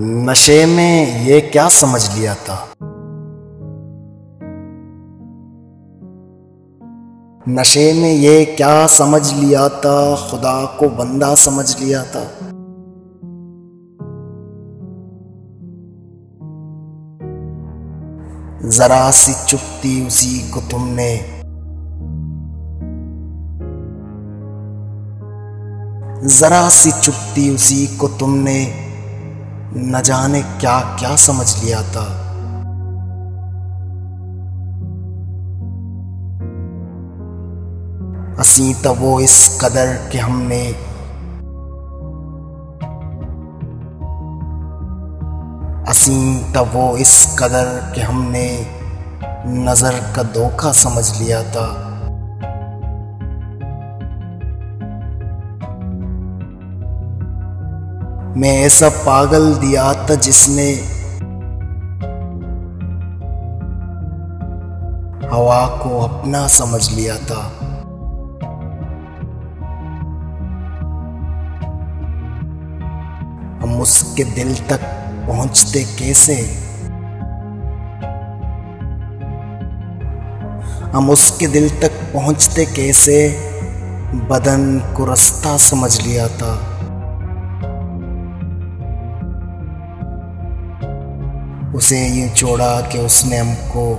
نشے میں یہ کیا سمجھ لیا تھا؟ نشے میں یہ کیا سمجھ لیا تھا؟ خدا کو بندہ سمجھ لیا تھا۔ ذرا سی چپتی اسی کو تم نے۔ ذرا سی چپتی اسی کو تم نے۔ نہ جانے کیا کیا سمجھ لیا تھا۔ اسی تو وہ اس قدر کہ ہم نے اسیں تو وہ اس قدر کہ ہم نے نظر کا دھوکہ سمجھ لیا تھا۔ میں ایسا پاگل دیا تھا جس نے ہوا کو اپنا سمجھ لیا تھا۔ ہم اس کے دل تک پہنچتے کیسے؟ ہم اس کے دل تک پہنچتے کیسے؟ بدن کو رستہ سمجھ لیا تھا۔ اسے یوں چھوڑا کہ اس نے ہم کو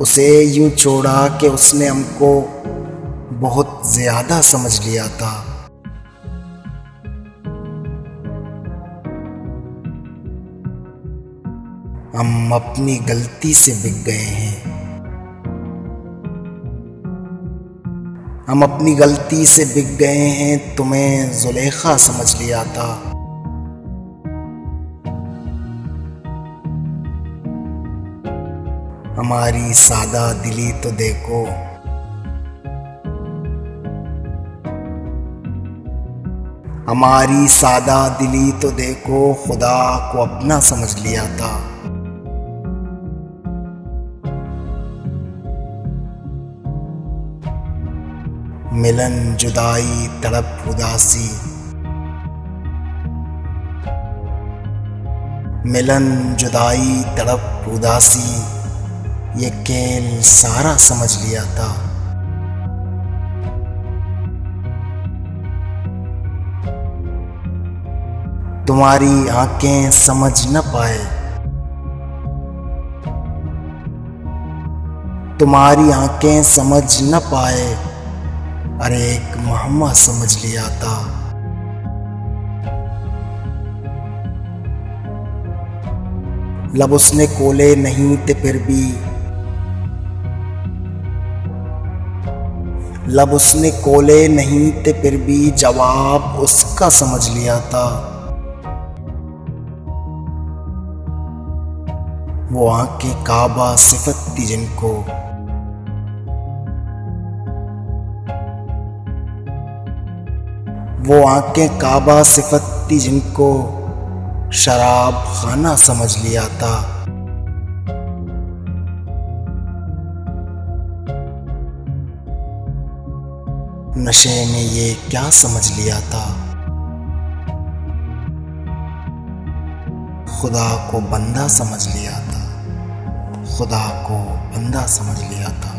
اسے یوں چھوڑا کہ اس نے ہم کو بہت زیادہ سمجھ لیا تھا۔ ہم اپنی غلطی سے بک گئے ہیں۔ ہم اپنی غلطی سے بک گئے ہیں، تمہیں زلیخا سمجھ لیا تھا۔ ہماری سادہ دلی تو دیکھو۔ ہماری سادہ دلی تو دیکھو، خدا کو اپنا سمجھ لیا تھا۔ ملن جدائی تڑپ اداسی۔ ملن جدائی تڑپ اداسی۔ یہ کیل سارا سمجھ لیا تھا۔ تمہاری آنکھیں سمجھ نہ پائے۔ تمہاری آنکھیں سمجھ نہ پائے۔ ارے، ایک محمد سمجھ لیا تھا۔ لب اس نے کولے نہیں تھے پھر بھی۔ لب اس نے کولے نہیں تھے پھر بھی جواب اس کا سمجھ لیا تھا۔ وہ آنکھیں کعبہ صفت تھی جن کو۔ وہ آنکھیں کعبہ صفت تھی جن کو شراب خانہ سمجھ لیا تھا۔ نشے میں یہ کیا سمجھ لیا تھا؟ خدا کو بندہ سمجھ لیا تھا۔ خدا کو بندہ سمجھ لیا تھا۔